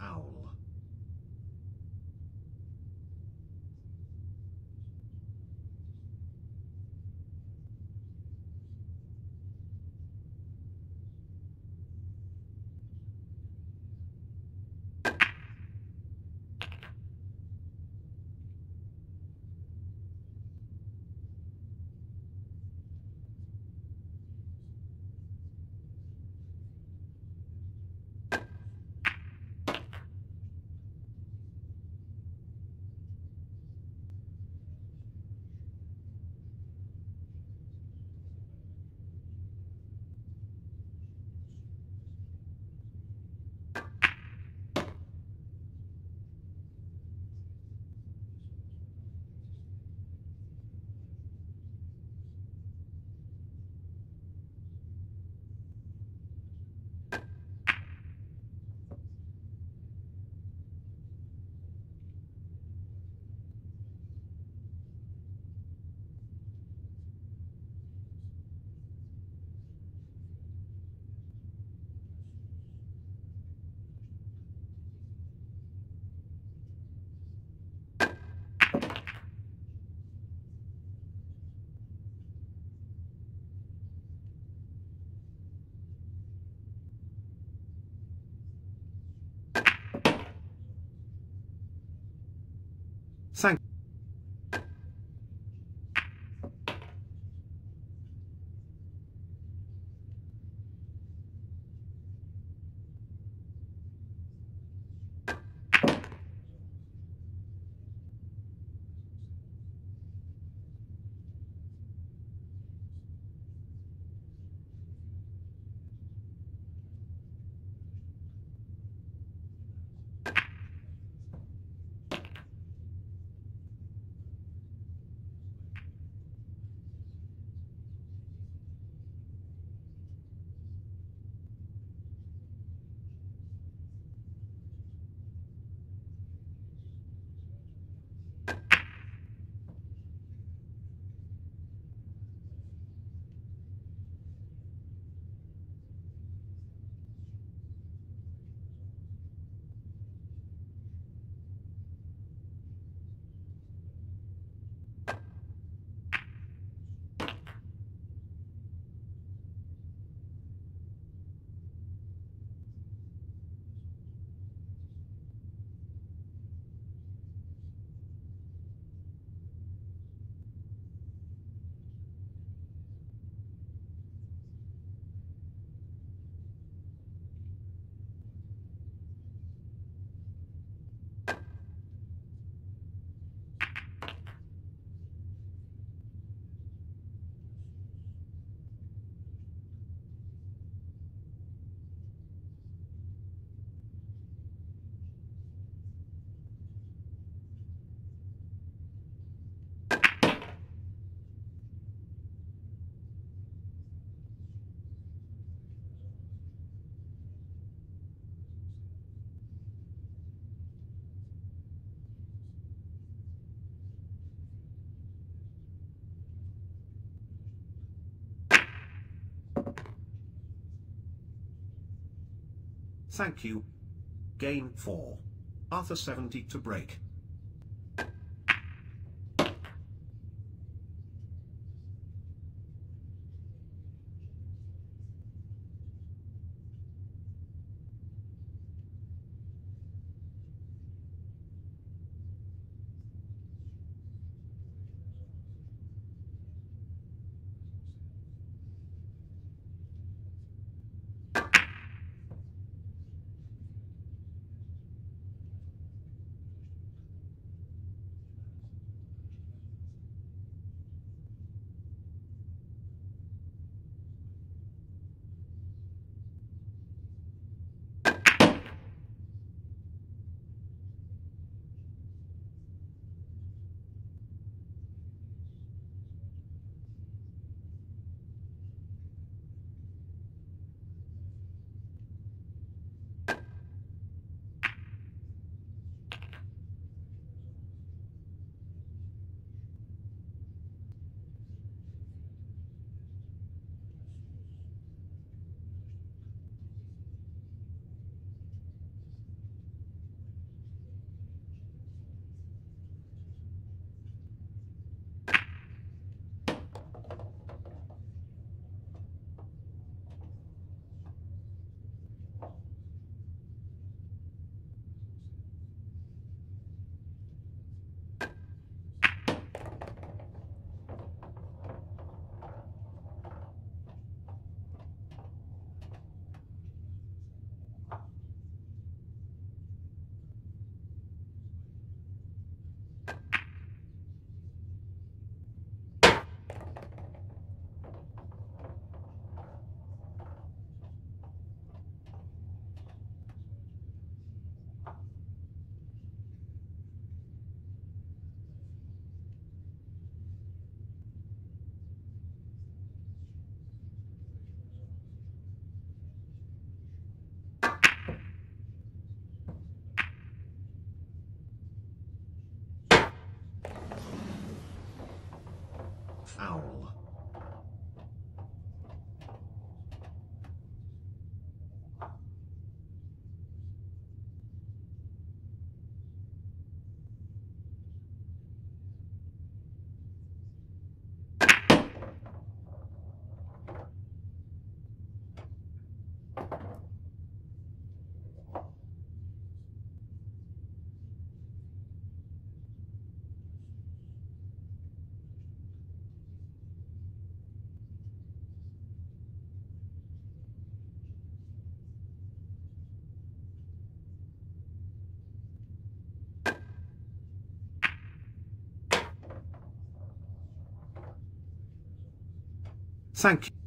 owl. Thank you. Game 4. Arthur 70 to break. Owl. Thank you.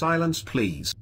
Silence please.